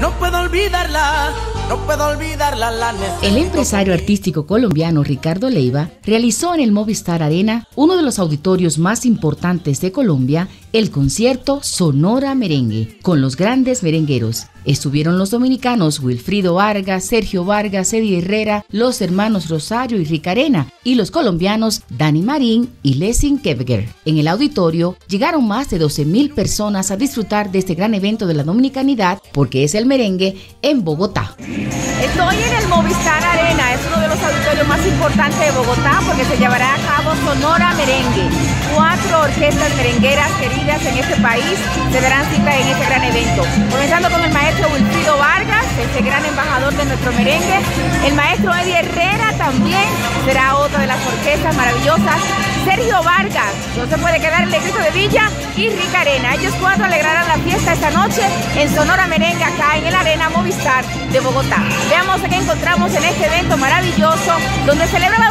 no puedo olvidarla. No puedo olvidarla, la El empresario artístico colombiano Ricardo Leiva realizó en el Movistar Arena, uno de los auditorios más importantes de Colombia, el concierto Sonora Merengue, con los grandes merengueros. Estuvieron los dominicanos Wilfrido Vargas, Sergio Vargas, Eddie Herrera, los hermanos Rosario y Ricarena, y los colombianos Dani Marín y Lessing Kevger. En el auditorio llegaron más de 12.000 personas a disfrutar de este gran evento de la dominicanidad, porque es el merengue en Bogotá. Estoy en el Movistar Arena, es uno de los auditorios más importantes de Bogotá porque se llevará a cabo Sonora Merengue. Cuatro orquestas merengueras queridas en este país se darán cita en este gran evento. Comenzando con el maestro Wilfrido Vargas, este gran embajador de nuestro merengue. El maestro Eddie Herrera también será otra de las orquestas maravillosas. Sergio Vargas, no se puede quedar el grito de Villa y Rica Arena. Ellos cuatro alegrarán la fiesta esta noche en Sonora Merengue acá en el Arena Movistar de Bogotá. Veamos qué encontramos en este evento maravilloso donde celebra la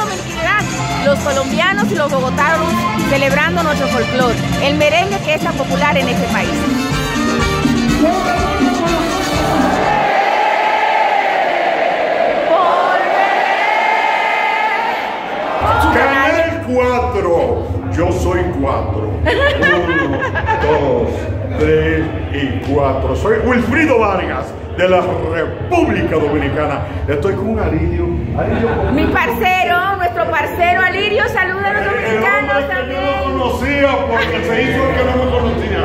los colombianos y los bogotanos celebrando nuestro folclore, el merengue que es tan popular en este país. 4, yo soy 4. 1, 2, 3 y 4. Soy Wilfrido Vargas de la República Dominicana. Estoy con Alirio. Mi parcero, nuestro parcero Alirio, saluda a los dominicanos también. Yo no conocía porque se hizo que no me conocía.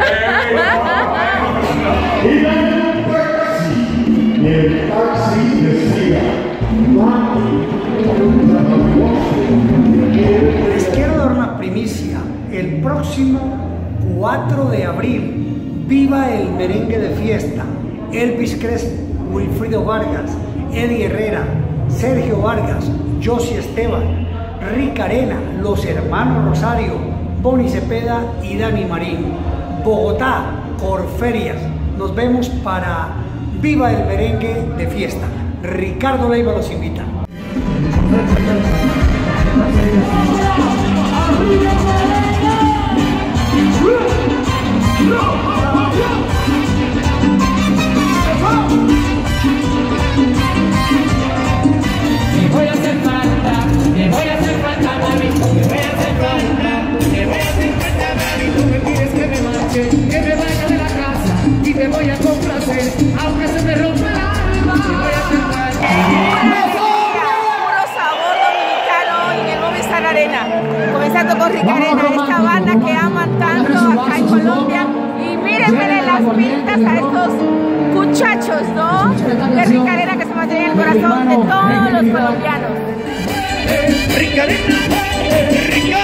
primicia. El próximo 4 de abril, viva el merengue de fiesta. Elvis Crespo, Wilfrido Vargas, Eddie Herrera, Sergio Vargas, Josie Esteban, Rick Arena, los hermanos Rosario, Bonnie Cepeda y Dani Marín. Bogotá, Corferias. Nos vemos para Viva el Merengue de Fiesta. Ricardo Leiva los invita. Comenzando con Rica Arena, esta banda que aman tanto acá en Colombia. Y mírenme las pintas a estos muchachos, ¿no? De Rica Arena que se mantienen en el corazón de todos los colombianos. Rica Arena, Rica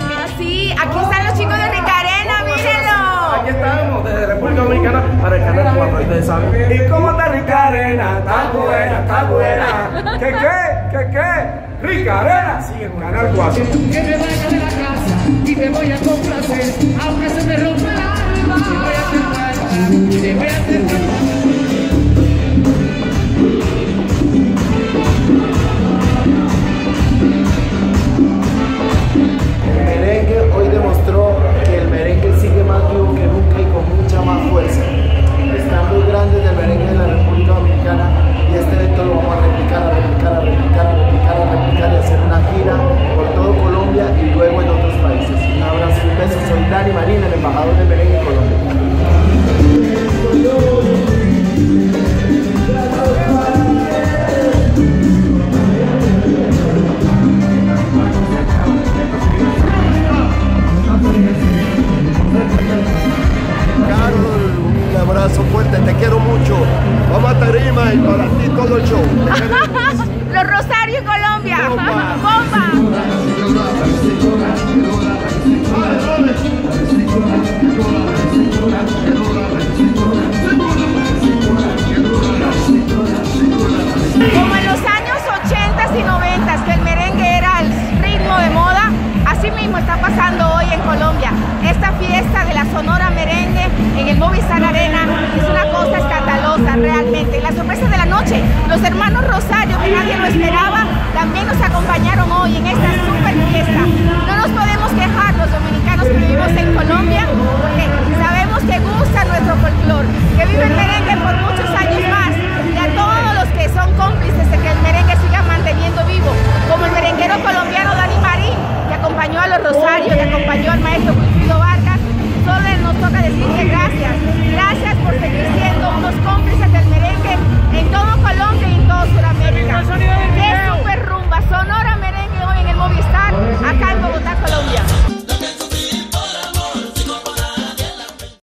Ah, sí, aquí están los chicos de Rica Arena, mírenlo. Aquí estamos, desde República Dominicana para el canal 4, ustedes saben. ¿Y cómo está Rica Arena? Está buena, está buena. ¿Qué qué? ¿Qué qué? Rica Arena, Canal 4. Que me vaya de la casa y te voy a complacer, aunque se me rompa el alma. Te voy a cantar, embajador de merengue en Colombia. abrazo fuerte, te quiero mucho. Vamos a tarima y para ti todo el show. Los Rosario Colombia. Bomba. Bomba. Los hermanos Rosario, que nadie lo esperaba, también nos acompañaron hoy en esta super fiesta. No nos podemos quejar los dominicanos que vivimos en Colombia, porque sabemos que gusta nuestro folclore, que vive el merengue por muchos años más, y a todos los que son cómplices de que el merengue siga manteniendo vivo, como el merenguero colombiano Dani Marín, que acompañó a los Rosarios, que acompañó al maestro Wilfrido Vargas, solo nos toca decirle gracias, gracias por seguir siendo unos cómplices del merengue en todo Colombia.